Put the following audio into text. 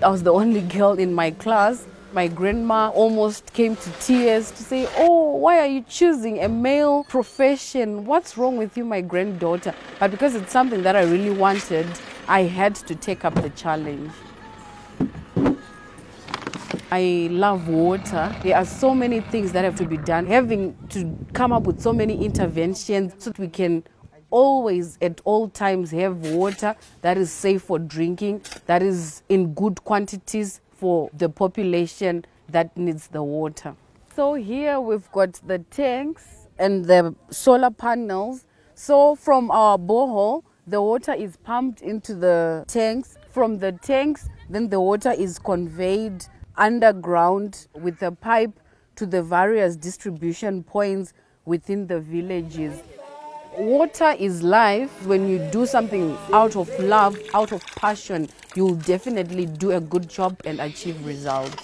I was the only girl in my class. My grandma almost came to tears to say, Oh, why are you choosing a male profession? What's wrong with you, my granddaughter? But because it's something that I really wanted, I had to take up the challenge. I love water. There are so many things that have to be done. Having to come up with so many interventions so that we can always, at all times, have water that is safe for drinking, that is in good quantities for the population that needs the water. So here we've got the tanks and the solar panels. So from our borehole, the water is pumped into the tanks. From the tanks, then the water is conveyed underground with a pipe to the various distribution points within the villages. Water is life. When you do something out of love, out of passion, you'll definitely do a good job and achieve results.